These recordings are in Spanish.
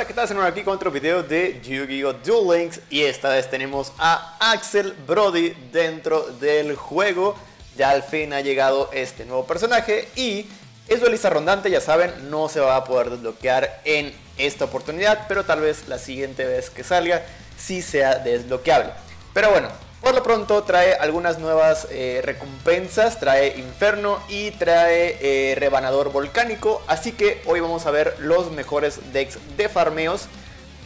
Hola, ¿qué tal? Estamos aquí con otro video de Yu-Gi-Oh! Duel Links y esta vez tenemos a Axel Brody dentro del juego. Ya al fin ha llegado este nuevo personaje y es duelista rondante, ya saben, no se va a poder desbloquear en esta oportunidad, pero tal vez la siguiente vez que salga sí sea desbloqueable. Pero bueno, por lo pronto trae algunas nuevas eh, recompensas, trae Inferno y trae eh, Rebanador Volcánico, así que hoy vamos a ver los mejores decks de farmeos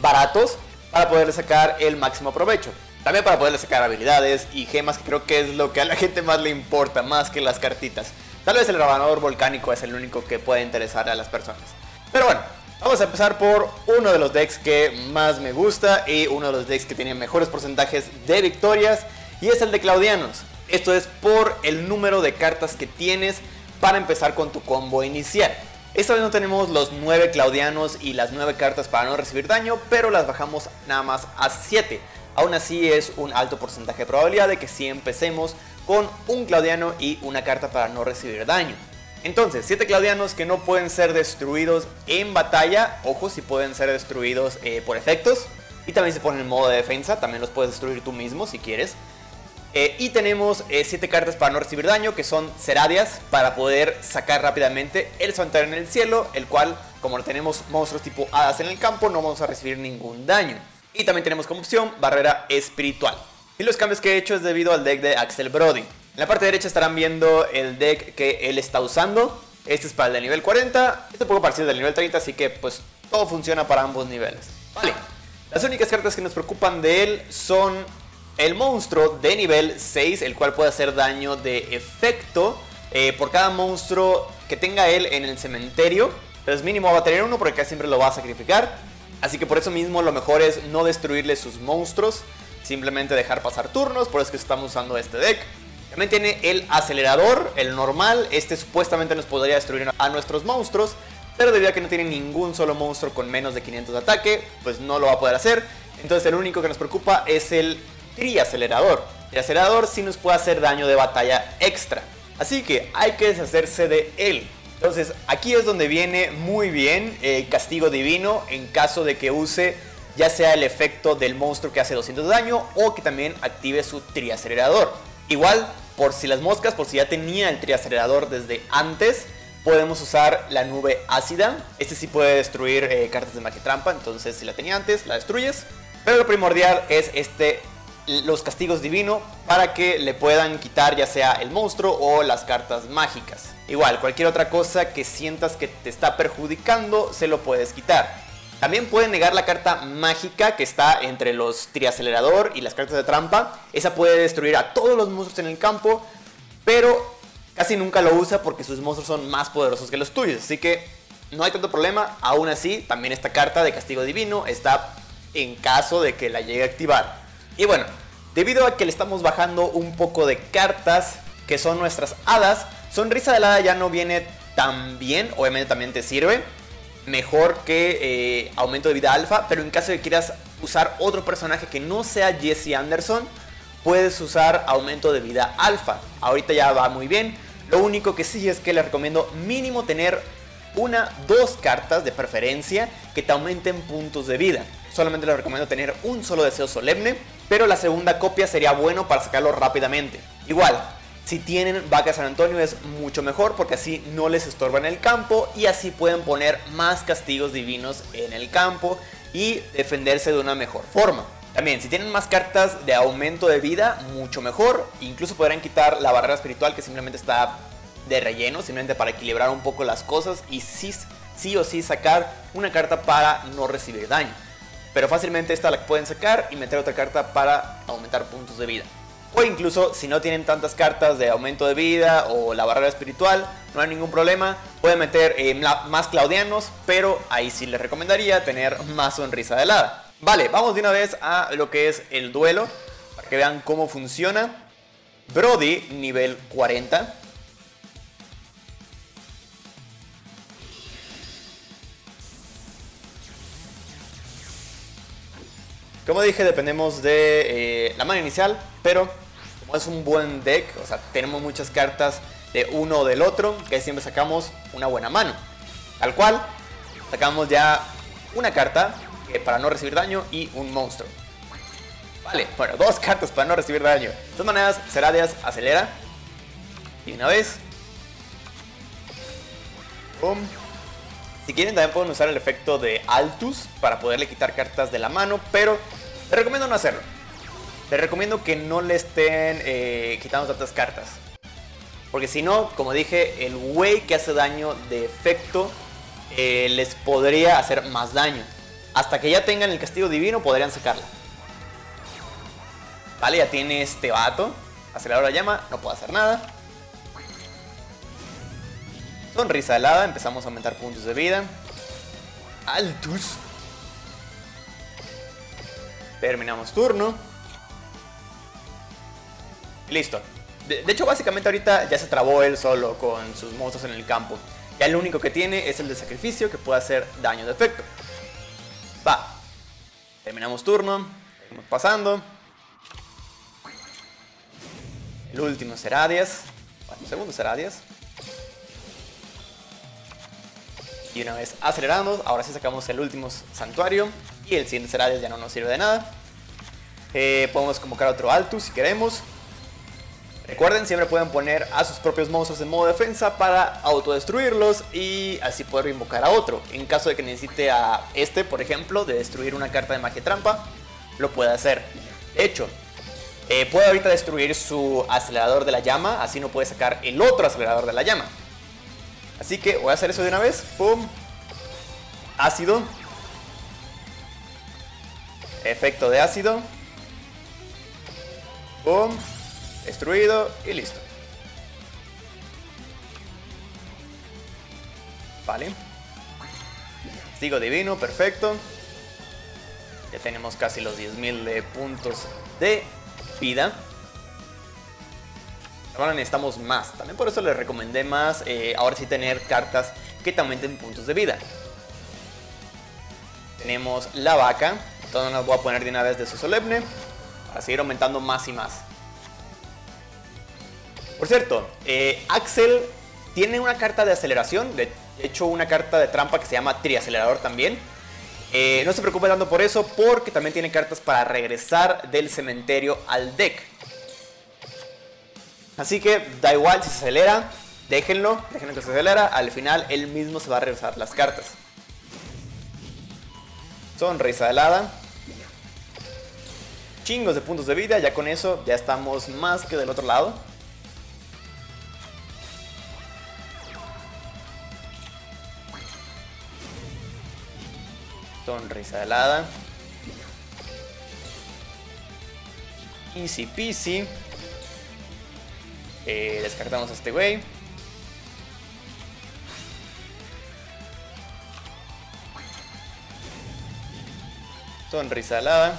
baratos para poderle sacar el máximo provecho. También para poderle sacar habilidades y gemas, que creo que es lo que a la gente más le importa, más que las cartitas. Tal vez el Rebanador Volcánico es el único que puede interesar a las personas. Pero bueno, Vamos a empezar por uno de los decks que más me gusta y uno de los decks que tiene mejores porcentajes de victorias y es el de Claudianos. Esto es por el número de cartas que tienes para empezar con tu combo inicial. Esta vez no tenemos los 9 Claudianos y las 9 cartas para no recibir daño, pero las bajamos nada más a 7. Aún así es un alto porcentaje de probabilidad de que sí empecemos con un Claudiano y una carta para no recibir daño. Entonces, 7 claudianos que no pueden ser destruidos en batalla. Ojo, si pueden ser destruidos eh, por efectos. Y también se ponen en modo de defensa. También los puedes destruir tú mismo si quieres. Eh, y tenemos 7 eh, cartas para no recibir daño, que son Seradias, para poder sacar rápidamente el Santuario en el cielo, el cual, como tenemos monstruos tipo hadas en el campo, no vamos a recibir ningún daño. Y también tenemos como opción Barrera Espiritual. Y los cambios que he hecho es debido al deck de Axel Brody. En la parte derecha estarán viendo el deck que él está usando. Este es para el de nivel 40, este poco parecido del nivel 30, así que pues todo funciona para ambos niveles. Vale, las únicas cartas que nos preocupan de él son el monstruo de nivel 6, el cual puede hacer daño de efecto eh, por cada monstruo que tenga él en el cementerio. Entonces mínimo va a tener uno porque siempre lo va a sacrificar. Así que por eso mismo lo mejor es no destruirle sus monstruos, simplemente dejar pasar turnos, por eso es que estamos usando este deck. También tiene el acelerador, el normal. Este supuestamente nos podría destruir a nuestros monstruos. Pero debido a que no tiene ningún solo monstruo con menos de 500 de ataque, pues no lo va a poder hacer. Entonces el único que nos preocupa es el triacelerador. El acelerador sí nos puede hacer daño de batalla extra. Así que hay que deshacerse de él. Entonces aquí es donde viene muy bien el castigo divino en caso de que use ya sea el efecto del monstruo que hace 200 de daño o que también active su triacelerador. Igual por si las moscas, por si ya tenía el triacelerador desde antes, podemos usar la nube ácida. Este sí puede destruir eh, cartas de magia trampa, entonces si la tenía antes, la destruyes. Pero lo primordial es este los castigos divino para que le puedan quitar ya sea el monstruo o las cartas mágicas. Igual, cualquier otra cosa que sientas que te está perjudicando, se lo puedes quitar. También puede negar la carta mágica que está entre los triacelerador y las cartas de trampa. Esa puede destruir a todos los monstruos en el campo, pero casi nunca lo usa porque sus monstruos son más poderosos que los tuyos. Así que no hay tanto problema. Aún así, también esta carta de castigo divino está en caso de que la llegue a activar. Y bueno, debido a que le estamos bajando un poco de cartas que son nuestras hadas, Sonrisa de Hada ya no viene tan bien. Obviamente también te sirve mejor que eh, aumento de vida alfa, pero en caso de que quieras usar otro personaje que no sea Jesse Anderson, puedes usar aumento de vida alfa. Ahorita ya va muy bien. Lo único que sí es que les recomiendo mínimo tener una, dos cartas de preferencia que te aumenten puntos de vida. Solamente les recomiendo tener un solo deseo solemne, pero la segunda copia sería bueno para sacarlo rápidamente. Igual, si tienen vaca San Antonio es mucho mejor porque así no les estorban el campo y así pueden poner más castigos divinos en el campo y defenderse de una mejor forma. También, si tienen más cartas de aumento de vida, mucho mejor. Incluso podrán quitar la barrera espiritual que simplemente está de relleno, simplemente para equilibrar un poco las cosas y sí, sí o sí sacar una carta para no recibir daño. Pero fácilmente esta la pueden sacar y meter otra carta para aumentar puntos de vida. O incluso si no tienen tantas cartas de aumento de vida o la barrera espiritual, no hay ningún problema. Pueden meter eh, más claudianos, pero ahí sí les recomendaría tener más sonrisa de helada. Vale, vamos de una vez a lo que es el duelo, para que vean cómo funciona. Brody, nivel 40. Como dije, dependemos de eh, la mano inicial, pero como es un buen deck, o sea, tenemos muchas cartas de uno o del otro, que siempre sacamos una buena mano. Tal cual, sacamos ya una carta para no recibir daño y un monstruo. Vale, bueno, dos cartas para no recibir daño. De todas maneras, Seradias acelera. Y una vez. Si quieren también pueden usar el efecto de Altus para poderle quitar cartas de la mano, pero les recomiendo no hacerlo. Les recomiendo que no le estén eh, quitando tantas cartas. Porque si no, como dije, el güey que hace daño de efecto eh, les podría hacer más daño. Hasta que ya tengan el castigo divino podrían sacarla. Vale, ya tiene este vato. Acelerador la llama, no puedo hacer nada. Sonrisa helada, empezamos a aumentar puntos de vida. Altus. Terminamos turno. Listo. De, hecho, básicamente ahorita ya se trabó él solo con sus monstruos en el campo. Ya lo único que tiene es el de sacrificio que puede hacer daño de efecto. Va. Terminamos turno. Seguimos pasando. El último será 10. Bueno, el segundo será 10. Y una vez aceleramos, ahora sí sacamos el último santuario. Y el siguiente será 10 ya no nos sirve de nada. Eh, podemos convocar otro Altus si queremos. Recuerden, siempre pueden poner a sus propios monstruos en modo defensa para autodestruirlos y así poder invocar a otro. En caso de que necesite a este, por ejemplo, de destruir una carta de magia trampa, lo puede hacer. De hecho, eh, puede ahorita destruir su acelerador de la llama, así no puede sacar el otro acelerador de la llama. Así que voy a hacer eso de una vez. ¡Pum! Ácido. Efecto de ácido. ¡Pum! Destruido y listo. Vale. Sigo divino, perfecto. Ya tenemos casi los 10.000 puntos de vida. Ahora necesitamos más. También por eso les recomendé más, eh, ahora sí tener cartas que te aumenten puntos de vida. Tenemos la vaca. Entonces las voy a poner de una vez de su solemne. Para seguir aumentando más y más. Por cierto, eh, Axel tiene una carta de aceleración, de hecho una carta de trampa que se llama Triacelerador también. Eh, no se preocupe tanto por eso, porque también tiene cartas para regresar del cementerio al deck. Así que da igual si se acelera, déjenlo, déjenlo que se acelera, al final él mismo se va a regresar las cartas. Sonrisa helada. Chingos de puntos de vida, ya con eso ya estamos más que del otro lado. Sonrisa helada. Easy peasy. Eh, descartamos a este güey. Sonrisa helada.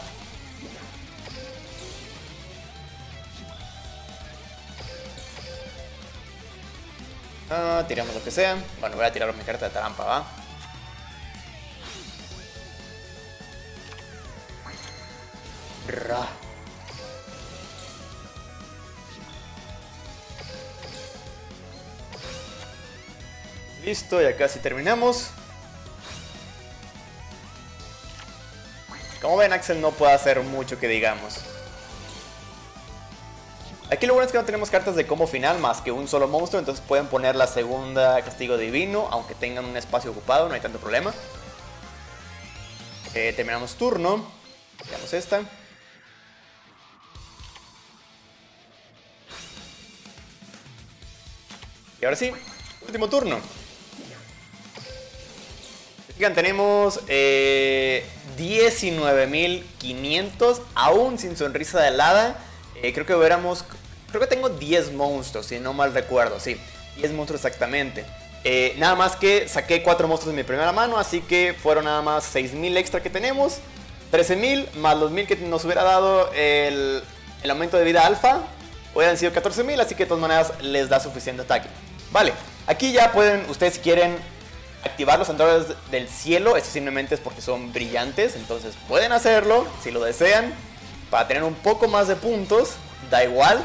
Ah, tiramos lo que sea. Bueno, voy a tirar mi carta de trampa, ¿va? Listo, ya casi terminamos. Como ven, Axel no puede hacer mucho que digamos. Aquí lo bueno es que no tenemos cartas de combo final más que un solo monstruo, entonces pueden poner la segunda castigo divino, aunque tengan un espacio ocupado, no hay tanto problema. Eh, terminamos turno. Veamos esta. Y ahora sí, último turno. Fijan, tenemos 19.500, eh, aún sin sonrisa de helada. Eh, creo que hubiéramos, creo que tengo 10 monstruos, si no mal recuerdo, sí, 10 monstruos exactamente. Eh, nada más que saqué 4 monstruos de mi primera mano, así que fueron nada más 6.000 extra que tenemos. 13.000 más los 1.000 que nos hubiera dado el, el aumento de vida alfa, hubieran sido 14.000, así que de todas maneras les da suficiente ataque. Vale, aquí ya pueden, ustedes si quieren activar los androides del cielo, esto simplemente es porque son brillantes, entonces pueden hacerlo si lo desean, para tener un poco más de puntos, da igual.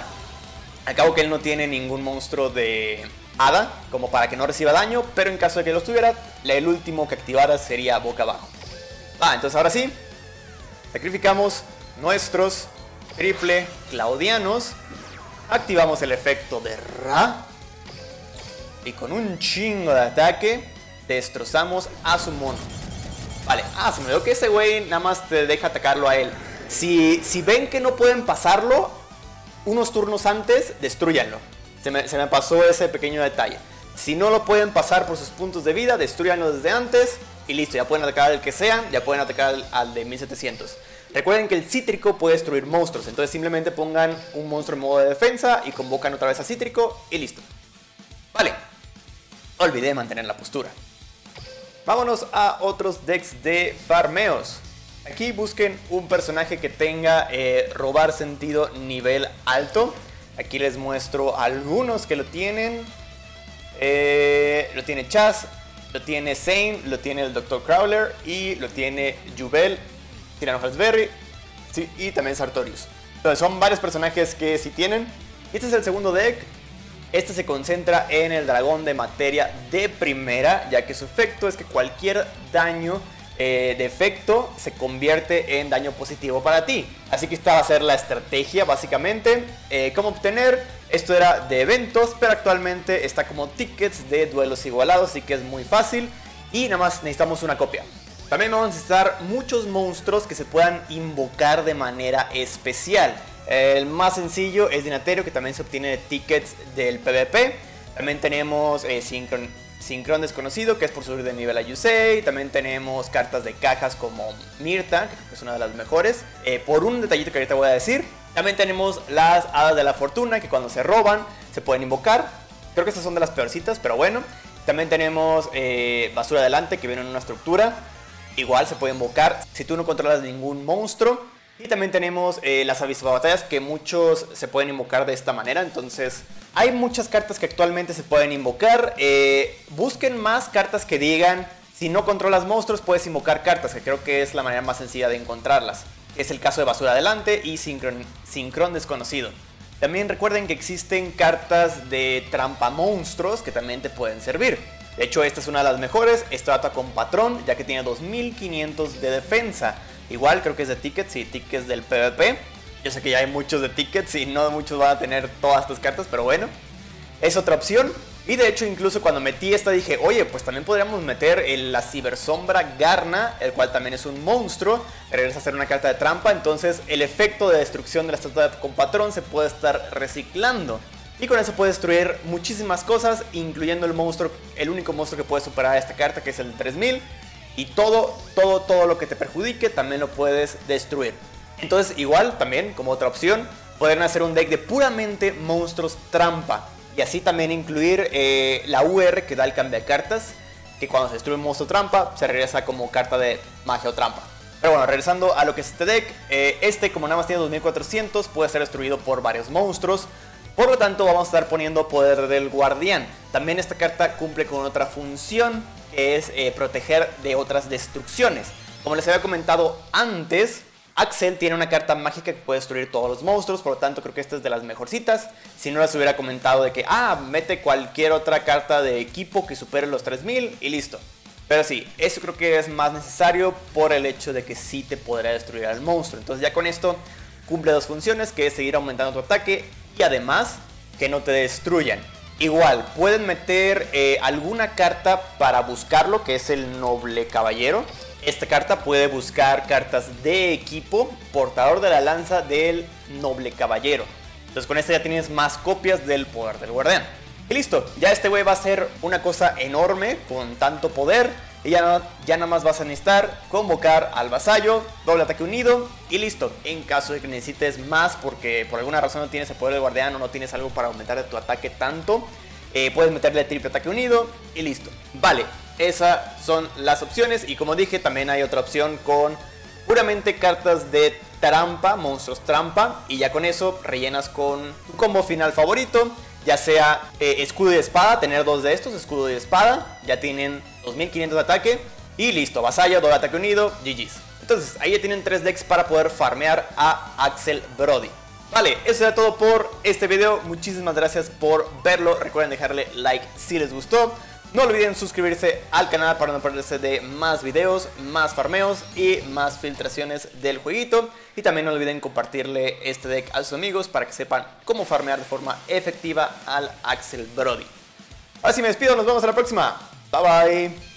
Acabo que él no tiene ningún monstruo de hada, como para que no reciba daño, pero en caso de que los tuviera, el último que activara sería boca abajo. Va, entonces ahora sí, sacrificamos nuestros triple claudianos, activamos el efecto de Ra y con un chingo de ataque destrozamos a su mono. Vale, ah, se me dio que ese güey nada más te deja atacarlo a él. Si, si ven que no pueden pasarlo unos turnos antes, destruyanlo. Se me, se me pasó ese pequeño detalle. Si no lo pueden pasar por sus puntos de vida, destruyanlo desde antes y listo, ya pueden atacar al que sean, ya pueden atacar al, de 1700. Recuerden que el cítrico puede destruir monstruos, entonces simplemente pongan un monstruo en modo de defensa y convocan otra vez a cítrico y listo. Vale, olvidé mantener la postura. Vámonos a otros decks de farmeos. Aquí busquen un personaje que tenga eh, robar sentido nivel alto. Aquí les muestro algunos que lo tienen. Eh, lo tiene Chaz, lo tiene Zane, lo tiene el Dr. Crowler y lo tiene Jubel, Tirano Halsberry y también Sartorius. Entonces son varios personajes que sí tienen. Este es el segundo deck. Este se concentra en el dragón de materia de primera, ya que su efecto es que cualquier daño eh, de efecto se convierte en daño positivo para ti. Así que esta va a ser la estrategia básicamente. Eh, ¿Cómo obtener? Esto era de eventos, pero actualmente está como tickets de duelos igualados, así que es muy fácil. Y nada más necesitamos una copia. También vamos a necesitar muchos monstruos que se puedan invocar de manera especial. El más sencillo es Dinaterio, que también se obtiene de tickets del PvP. También tenemos eh, Desconocido, que es por subir de nivel a Yusei. También tenemos cartas de cajas como Mirta, que es una de las mejores. Eh, por un detallito que ahorita voy a decir. También tenemos las hadas de la fortuna, que cuando se roban se pueden invocar. Creo que estas son de las peorcitas, pero bueno. También tenemos eh, basura adelante, que viene en una estructura. Igual se puede invocar si tú no controlas ningún monstruo. Y también tenemos eh, las batallas que muchos se pueden invocar de esta manera. Entonces, hay muchas cartas que actualmente se pueden invocar. Eh, busquen más cartas que digan, si no controlas monstruos puedes invocar cartas, que creo que es la manera más sencilla de encontrarlas. Es el caso de Basura Adelante y Sincron, Desconocido. También recuerden que existen cartas de trampa monstruos que también te pueden servir. De hecho, esta es una de las mejores. Esta trata con patrón, ya que tiene 2500 de defensa. Igual creo que es de tickets y tickets del PvP. Yo sé que ya hay muchos de tickets y no muchos van a tener todas estas cartas, pero bueno. Es otra opción. Y de hecho, incluso cuando metí esta dije, oye, pues también podríamos meter en la cibersombra Garna, el cual también es un monstruo. Regresa a ser una carta de trampa, entonces el efecto de destrucción de la estatua con patrón se puede estar reciclando. Y con eso puedes destruir muchísimas cosas, incluyendo el monstruo, el único monstruo que puede superar esta carta, que es el 3000. Y todo, todo, todo lo que te perjudique también lo puedes destruir. Entonces, igual, también, como otra opción, podrían hacer un deck de puramente monstruos trampa. Y así también incluir eh, la UR que da el cambio de cartas, que cuando se destruye un monstruo trampa, se regresa como carta de magia o trampa. Pero bueno, regresando a lo que es este deck, eh, este como nada más tiene 2400 puede ser destruido por varios monstruos. Por lo tanto vamos a estar poniendo poder del guardián. También esta carta cumple con otra función que es eh, proteger de otras destrucciones. Como les había comentado antes, Axel tiene una carta mágica que puede destruir todos los monstruos, por lo tanto creo que esta es de las mejorcitas. Si no les hubiera comentado de que, ah, mete cualquier otra carta de equipo que supere los 3000 y listo. Pero sí, eso creo que es más necesario por el hecho de que sí te podrá destruir al monstruo. Entonces ya con esto cumple dos funciones, que es seguir aumentando tu ataque y además que no te destruyan. Igual, pueden meter eh, alguna carta para buscarlo, que es el noble caballero. Esta carta puede buscar cartas de equipo, portador de la lanza del noble caballero. Entonces con esta ya tienes más copias del poder del guardián. Y listo, ya este güey va a ser una cosa enorme con tanto poder. Y ya, ya nada más vas a necesitar convocar al vasallo, doble ataque unido y listo. En caso de que necesites más porque por alguna razón no tienes el poder del guardián o no tienes algo para aumentar tu ataque tanto, eh, puedes meterle triple ataque unido y listo. Vale, esas son las opciones y como dije también hay otra opción con puramente cartas de trampa, monstruos trampa y ya con eso rellenas con tu combo final favorito. Ya sea eh, escudo y espada, tener dos de estos, escudo y espada, ya tienen 2500 de ataque y listo, vasallo, doble ataque unido, GG's. Entonces ahí ya tienen tres decks para poder farmear a Axel Brody. Vale, eso era todo por este video. Muchísimas gracias por verlo. Recuerden dejarle like si les gustó. No olviden suscribirse al canal para no perderse de más videos, más farmeos y más filtraciones del jueguito. Y también no olviden compartirle este deck a sus amigos para que sepan cómo farmear de forma efectiva al Axel Brody. Así me despido, nos vemos a la próxima. Bye bye.